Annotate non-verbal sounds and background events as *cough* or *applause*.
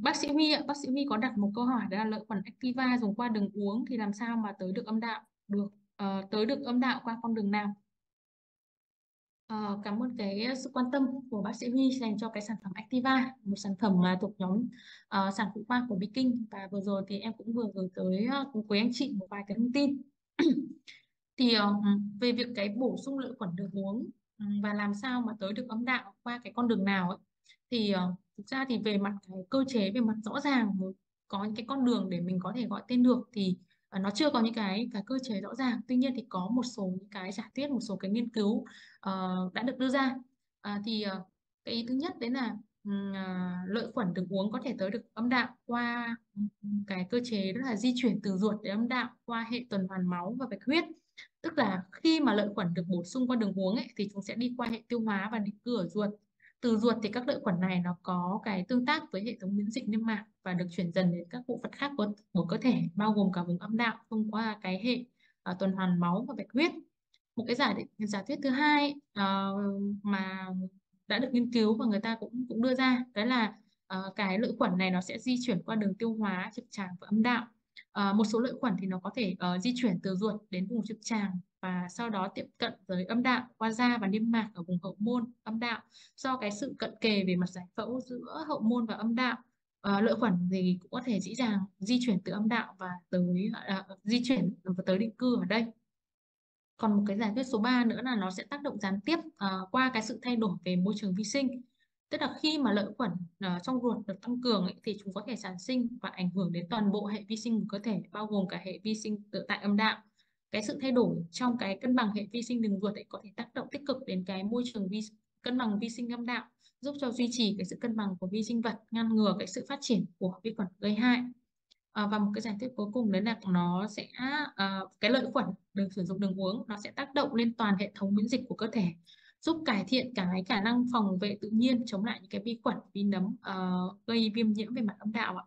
Bác sĩ Huy ạ, bác sĩ Huy có đặt một câu hỏi đó là lợi khuẩn Activa dùng qua đường uống thì làm sao mà tới được âm đạo được uh, tới được âm đạo qua con đường nào? Uh, cảm ơn cái sự quan tâm của bác sĩ Huy dành cho cái sản phẩm Activa, một sản phẩm mà thuộc nhóm uh, sản phụ khoa của Viking và vừa rồi thì em cũng vừa gửi tới uh, quý anh chị một vài cái thông tin. *clears throat* thì uh, về việc cái bổ sung lợi khuẩn đường uống và làm sao mà tới được âm đạo qua cái con đường nào ấy, thì uh, thực ra thì về mặt cái cơ chế về mặt rõ ràng có những cái con đường để mình có thể gọi tên được thì uh, nó chưa có những cái cái cơ chế rõ ràng. Tuy nhiên thì có một số những cái giả thuyết một số cái nghiên cứu uh, đã được đưa ra. Uh, thì uh, cái ý thứ nhất đấy là uh, lợi khuẩn đường uống có thể tới được âm đạo qua cái cơ chế đó là di chuyển từ ruột đến âm đạo qua hệ tuần hoàn máu và bạch huyết. Tức là khi mà lợi khuẩn được bổ sung qua đường uống ấy, thì chúng sẽ đi qua hệ tiêu hóa và định cư ở ruột từ ruột thì các lợi khuẩn này nó có cái tương tác với hệ thống miễn dịch niêm mạc và được chuyển dần đến các bộ phận khác của, của cơ thể bao gồm cả vùng âm đạo thông qua cái hệ uh, tuần hoàn máu và bạch huyết. Một cái giả giả thuyết thứ hai uh, mà đã được nghiên cứu và người ta cũng cũng đưa ra đó là uh, cái lợi khuẩn này nó sẽ di chuyển qua đường tiêu hóa trực tràng và âm đạo uh, một số lợi khuẩn thì nó có thể uh, di chuyển từ ruột đến vùng trực tràng và sau đó tiếp cận với âm đạo qua da và niêm mạc ở vùng hậu môn âm đạo. Do cái sự cận kề về mặt giải phẫu giữa hậu môn và âm đạo uh, lợi khuẩn thì cũng có thể dễ dàng di chuyển từ âm đạo và tới uh, di chuyển và tới định cư ở đây. Còn một cái giải thuyết số 3 nữa là nó sẽ tác động gián tiếp uh, qua cái sự thay đổi về môi trường vi sinh tức là khi mà lợi khuẩn uh, trong ruột được tăng cường ấy, thì chúng có thể sản sinh và ảnh hưởng đến toàn bộ hệ vi sinh của cơ thể bao gồm cả hệ vi sinh tự tại âm đạo. Cái sự thay đổi trong cái cân bằng hệ vi sinh đường ruột ấy có thể tác động tích cực đến cái môi trường vi cân bằng vi sinh âm đạo giúp cho duy trì cái sự cân bằng của vi sinh vật ngăn ngừa cái sự phát triển của vi khuẩn gây hại. À, và một cái giải thích cuối cùng đấy là nó sẽ à, cái lợi khuẩn được sử dụng đường uống nó sẽ tác động lên toàn hệ thống miễn dịch của cơ thể giúp cải thiện cái khả năng phòng vệ tự nhiên chống lại những cái vi khuẩn vi nấm uh, gây viêm nhiễm về mặt âm đạo ạ.